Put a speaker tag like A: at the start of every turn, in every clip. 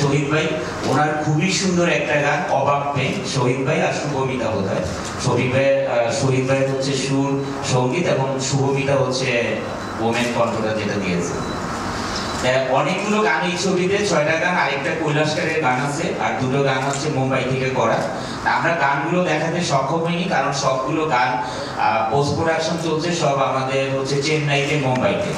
A: শহীদ ভাই, ওনার খুবই সুন্দর একটা গান, অবাক পেন শহীদ ভাই আর শুভমিতা বোধ হয় শহীদ ভাই শহীদ ভাই হচ্ছে সুর, সংগীত এবং শুভমিতা হচ্ছে ওমেন কণ্ঠটা যেটা দিয়েছে। অনেকগুলো গান এই ছবিতে, ছয়টা গান, আরেকটা কৈলাসকারের গান আছে, আর দুটো গান হচ্ছে মুম্বাই থেকে করা। আমরা গানগুলো দেখাতে সক্ষম হইনি, কারণ সবগুলো গান পোস্ট প্রোডাকশন চলছে সব আমাদের হচ্ছে চেন্নাইতে, মুম্বাইতে।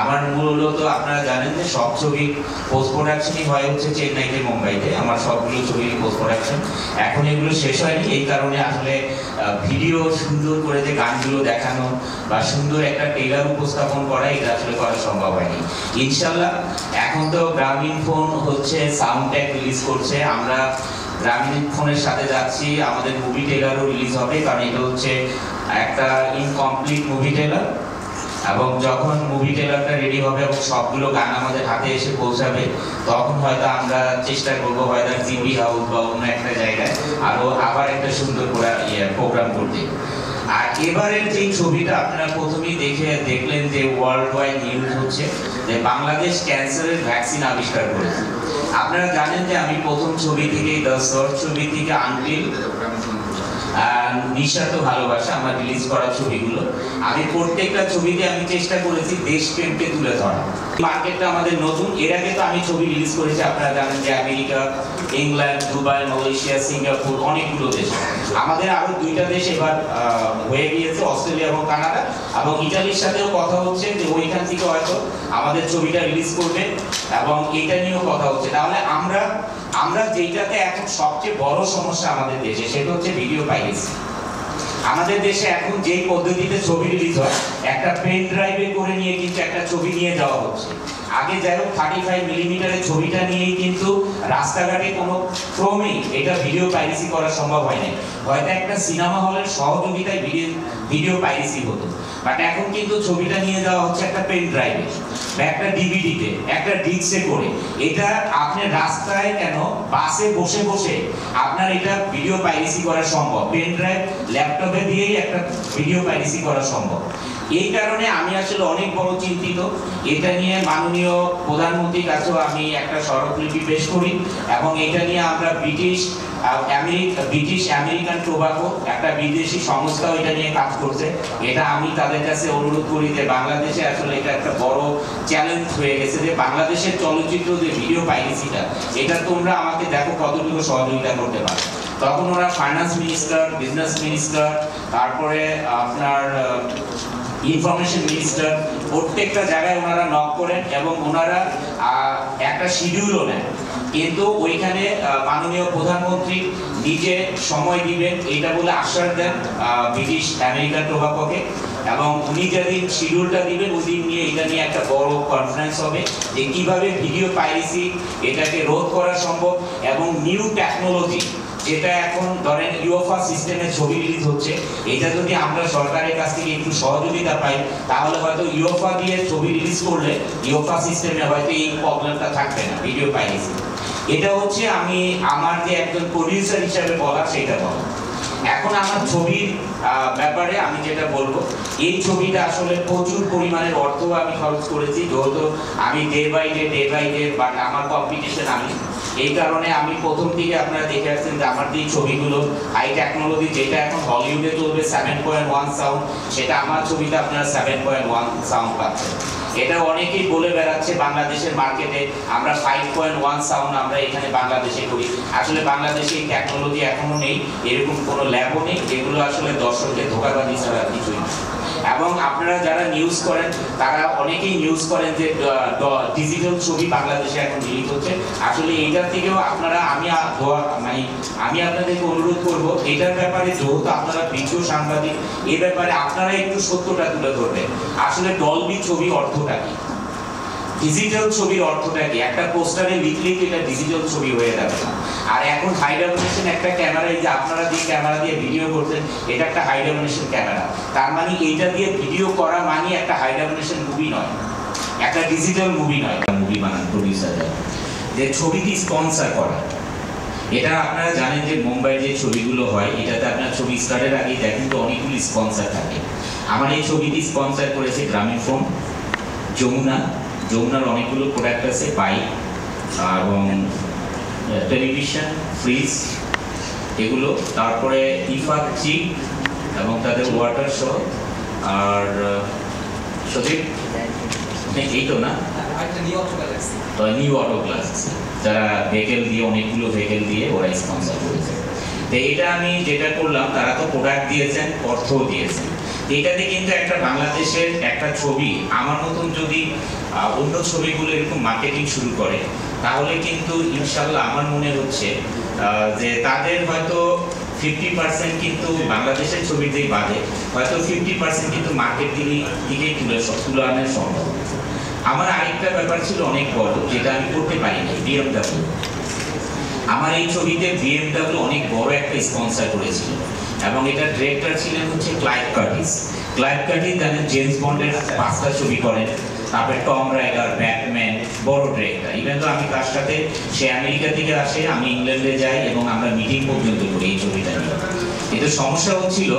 A: আমার মূলত আপনারা জানেন যে সব ছবি পোস্ট প্রোডাকশনই হয় হচ্ছে চেন্নাইতে, মুম্বাইতে। আমার সবগুলো ছবি পোস্ট প্রোডাকশন এখন এগুলো শেষ হয়নি। এই কারণে আসলে ভিডিও সুন্দর করে যে গানগুলো দেখানো বা সুন্দর একটা টেলার উপস্থাপন করা, এটা আসলে করা সম্ভব হয়নি। ইনশাল্লাহ, এখন তো গ্রামীণ ফোন হচ্ছে সাউন্ড ট্যাগ রিলিজ করছে। আমরা গ্রামীণ ফোনের সাথে যাচ্ছি। আমাদের মুভি টেলারও রিলিজ হবে। কারণ এটা হচ্ছে একটা ইনকমপ্লিট মুভি টেলার এবং যখন মুভি ট্রেলারটা রেডি হবে এবং সবগুলো গান আমাদের হাতে এসে পৌঁছাবে, তখন হয়তো আমরা চেষ্টা করব হয়তো জিবি হাউস বা অন্য একটা জায়গায় আরও আবার একটা সুন্দর করে ইয়ে প্রোগ্রাম করতে। আর এবারের যে ছবিটা আপনারা প্রথমেই দেখে দেখলেন যে ওয়ার্ল্ড ওয়াইড নিউজ হচ্ছে যে বাংলাদেশ ক্যান্সারের ভ্যাকসিন আবিষ্কার করেছে। আপনারা জানেন যে আমি প্রথম ছবি থেকে সার্চ ছবি থেকে আনটিল নিঃস্বার্থ ভালোবাসা, আমার রিলিজ করা ছবিগুলো। আমি প্রত্যেকটা ছবিতে আমি চেষ্টা করেছি দেশপ্রেমকে তুলে ধরা মার্কেটটা আমাদের নতুন, এর আগে তো আমি ছবি রিলিজ করেছি, আপনারা জানেন যে America, England, Dubai, Malaysia, Singapore, অনেকগুলো দেশ। আমাদের আরও দুইটা দেশ এবার হয়ে গিয়েছে, অস্ট্রেলিয়া এবং কানাডা। এবং ইটালির সাথেও কথা হচ্ছে যে ওইখান থেকে হয়তো আমাদের ছবিটা রিলিজ করবে এবং এটা নিয়েও কথা হচ্ছে। তাহলে আমরা আমরা যেটাতে এখন সবচেয়ে বড় সমস্যা আমাদের দেশে, সেটা হচ্ছে ভিডিও পাইরেসি আমাদের দেশে এখন যেই পদ্ধতিতে ছবি রিলিজ হয়, একটা পেন ড্রাইভে করে নিয়ে কিন্তু একটা ছবি নিয়ে যাওয়া হচ্ছে। আগে যাই হোক থার্টি ফাইভ মিলিমিটারের ছবিটা নিয়েই কিন্তু রাস্তাঘাটে কোনো ক্রমেই এটা ভিডিও পাইরেসি করা সম্ভব হয় নাই হয়তো একটা সিনেমা হলের সহযোগিতায় ভিডিও ভিডিও পাইরেসি হতো। বাট এখন কিন্তু ছবিটা নিয়ে যাওয়া হচ্ছে একটা পেন ড্রাইভে বা একটা ডিভিডিতে একটা ডিস্কে করে। এটা আপনি রাস্তায় কেন বাসে বসে বসে আপনার এটা ভিডিও পাইরেসি করা সম্ভব। পেন ড্রাইভ ল্যাপটপে দিয়েই একটা ভিডিও পাইরেসি করা সম্ভব। এই কারণে আমি আসলে অনেক বড় চিন্তিত। এটা নিয়ে মাননীয় প্রধানমন্ত্রীর কাছেও আমি একটা স্মারকলিপি পেশ করি এবং এটা নিয়ে আমরা British America British American tobacco, একটা বিদেশি সংস্থাও এটা নিয়ে কাজ করছে। এটা আমি তাদের কাছে অনুরোধ করি যে বাংলাদেশে আসলে এটা একটা বড় চ্যালেঞ্জ হয়ে গেছে যে বাংলাদেশের চলচ্চিত্র যে ভিডিও পাইরেসিটা এটা তোমরা আমাকে দেখো কতটুকু সহযোগিতা করতে পারো। তখন ওরা ফাইন্যান্স মিনিস্টার বিজনেস মিনিস্টার তারপরে আপনার ইনফরমেশন মিনিস্টার প্রত্যেকটা জায়গায় ওনারা নক করেন এবং ওনারা একটা শিডিউলও নেন। কিন্তু ওইখানে মাননীয় প্রধানমন্ত্রী নিজে সময় দিবেন এটা বলে আশ্বাস দেন ব্রিটিশ আমেরিকান টোবাকোকে এবং উনি যেদিন শিডিউলটা দিবেন, ওই দিন নিয়ে এটা নিয়ে একটা বড় কনফারেন্স হবে যে কীভাবে ভিডিও পাইরেসি এটাকে রোধ করা সম্ভব এবং নিউ টেকনোলজি যেটা এখন ধরেন ইউএফা সিস্টেমে ছবি রিলিজ হচ্ছে এটা যদি আমরা সরকারের কাছ থেকে একটু সহযোগিতা পাই, তাহলে হয়তো ইউএফা দিয়ে ছবি রিলিজ করলে ইউএফা সিস্টেমে হয়তো এই প্রবলেমটা থাকবে না ভিডিও পাইরেসি। এটা হচ্ছে আমি আমার যে একজন প্রডিউসার হিসাবে বলা সেটা বলা এখন আমার ছবির ব্যাপারে আমি যেটা বলব, এই ছবিটা আসলে প্রচুর পরিমাণের অর্থ আমি খরচ করেছি, যেহেতু আমি day by day day by day but আমার কম্পিটিশন আমি এই কারণে আমি প্রথম থেকে আপনারা দেখে আসছেন যে আমার যে ছবিগুলো হাই টেকনোলজি যেটা এখন হলিউডে চলবে সেভেন পয়েন্ট ওয়ান সাউন্ড সেটা আমার ছবিতে আপনারা সেভেন পয়েন্ট ওয়ান সাউন্ড পাচ্ছেন। এটা অনেকেই বলে বেড়াচ্ছে বাংলাদেশের মার্কেটে আমরা ফাইভ পয়েন্ট ওয়ান সাউন্ড আমরা এখানে বাংলাদেশে করি। আসলে বাংলাদেশে এই টেকনোলজি এখনও নেই, এরকম কোনো ল্যাবও নেই এগুলো আসলে দর্শকদের ধোকাবাজি ছাড়া কিছুই না। এবং আপনারা যারা নিউজ করেন, তারা অনেকেই নিউজ করেন যে ডিজিটাল ছবি বাংলাদেশে এখন রিলিজ হচ্ছে। আসলে এইটার থেকেও আপনারা, আমি মানে আমি আপনাদেরকে অনুরোধ করব, এটার ব্যাপারে যেহেতু আপনারা ভিডিও সাংবাদিক, এ ব্যাপারে আপনারা একটু সত্যটা তুলে ধরবেন। আসলে ডলবি ছবি অর্থটা কি? ডিজিটাল ছবির অর্থটা কি? একটা পোস্টারে লিখলেই তো এটা ডিজিটাল ছবি হয়ে যাবে না? আর এখন হাই ডেফিনেশন একটা ক্যামেরা এই যে আপনারা দিয়ে ক্যামেরা দিয়ে ভিডিও করছেন, এটা একটা হাই ডেফিনেশন ক্যামেরা তার মানে এইটা দিয়ে ভিডিও করা মানে একটা হাই ডেফিনেশন মুভি নয়। একটা ডিজিটাল মুভি নয়। মুভি বানান প্রডিউসার যে ছবিটি স্পন্সর করা। এটা আপনারা জানেন যে মুম্বাই যে ছবিগুলো হয় এটাতে আপনার ছবি স্টার্টের আগেই দেখেন তো অনেকগুলো স্পন্সর থাকে। আমার এই ছবিটি স্পন্সর করেছে গ্রামীণ ফোন যমুনা। যমুনার অনেকগুলো প্রোডাক্ট আছে বাইক এবং টেলিভিশন ফ্রিজ এগুলো। তারপরে ইফাত চিপ এবং তাদের ওয়াটার শো আর আহ, সজীব এই তো
B: new auto galaxy
A: new auto class যারা ভেহিকেল দিয়ে অনেকগুলো ভেহিকেল দিয়ে ওরা স্পন্সর করেছে। তো এটা আমি যেটা করলাম তারা তো প্রোডাক্ট দিয়েছেন অর্থও দিয়েছেন। এটাতে কিন্তু একটা বাংলাদেশের একটা ছবি আমার মতন যদি অন্য ছবিগুলো এরকম মার্কেটিং শুরু করে তাহলে কিন্তু ইনশাল্লাহ আমার মনে হচ্ছে আহ, যে তাদের হয়তো ফিফটি পার্সেন্ট কিন্তু বাংলাদেশের ছবির দিকে বাদে, হয়তো ফিফটি পার্সেন্ট কিন্তু মার্কেট দিকে দিকেই তুলে তুলে আনার সম্ভব। আমার আরেকটা ব্যাপার ছিল অনেক বড়, যেটা আমি করতে পারিনি বিএমডাব্লিউ আমার এই ছবিতে বিএমডাব্লিউ অনেক বড় একটা স্পন্সর করেছিল, এবং এটা ডিরেক্টর ছিলেন হচ্ছে ক্লাইভ কার্টিস ক্লাইভ কার্টিস জানেন জেমস বন্ডের পাঁচটা ছবি করেন। তারপরে টম রাইগার ব্যাটম্যান, বড় ডিরেক্টর ইভেন তো আমি তার সাথে, সে আমেরিকা থেকে আসে, আমি ইংল্যান্ডে যাই এবং আমরা মিটিং পর্যন্ত করি এই ছবিটা নিয়ে। কিন্তু সমস্যা হচ্ছিল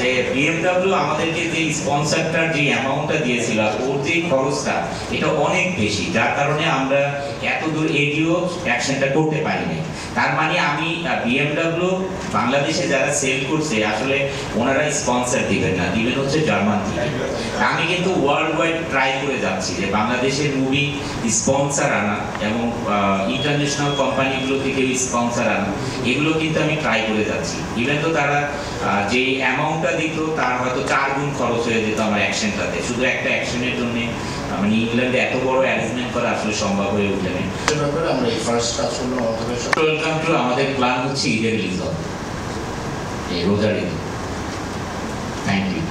A: যে বিএমডাব্লিউ আমাদেরকে যে স্পন্সরটার যে অ্যামাউন্টটা দিয়েছিল ওর যে খরচটা, এটা অনেক বেশি। যার কারণে আমরা এত দূর এগিয়েও অ্যাকশনটা করতে পারিনি। তার মানে আমি বিএমডাব্লিউ বাংলাদেশে যারা সেল করছে, আসলে ওনারা স্পন্সর দিবেন না। দিবেন হচ্ছে জার্মান থেকে আমি কিন্তু ওয়ার্ল্ড ওয়াইড ট্রাই করে যাচ্ছি যে বাংলাদেশের মুভি স্পন্সর আনা এবং ইন্টারন্যাশনাল কোম্পানিগুলো থেকে স্পন্সর আনা। এগুলো কিন্তু আমি ট্রাই করে যাচ্ছি। ইভেন তো তারা যে অ্যামাউন্টটা দিত তার হয়তো চার গুণ খরচ হয়ে যেত আমার অ্যাকশনটাতে শুধু একটা অ্যাকশনের জন্যে মানে ইংল্যান্ডে এত বড় অ্যারেঞ্জমেন্ট করা আসলে সম্ভব হয়ে
C: উঠে নেই আমরা এই ফার্স্ট কাজ করলাম
A: ওয়েলকাম টু আমাদের প্ল্যান হচ্ছে ঈদের রিলিজ হবে এই রোজার ঈদ। Thank you